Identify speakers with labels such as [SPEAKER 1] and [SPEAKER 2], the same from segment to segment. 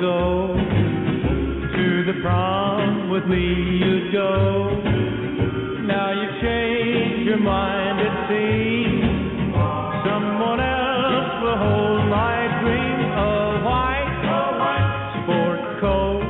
[SPEAKER 1] go. To the prom with me you'd go. Now you've changed your mind, it seems. Someone else will hold my dream. of white, a white sport coat,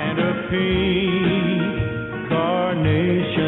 [SPEAKER 1] and a pink carnation.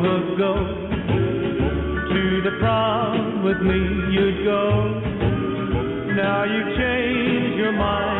[SPEAKER 1] ago. To the prom with me you'd go. Now you've changed your mind.